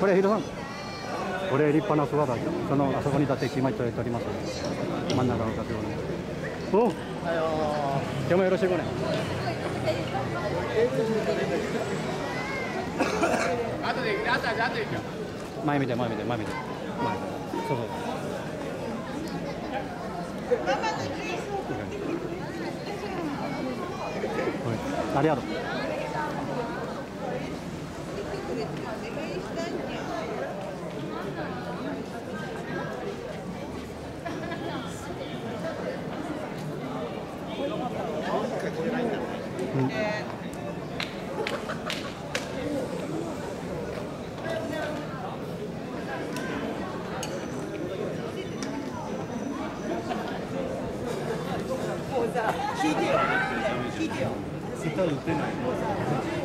これヒロさんこれ立派なそばだそのあそこにだって一枚取れております。真ん中のかつおお今日もよろしくね。後で後で後で行く前見て前見て前見て前見て。そうそう。はい。ありがとう。もうさ、忘れ何もまだ。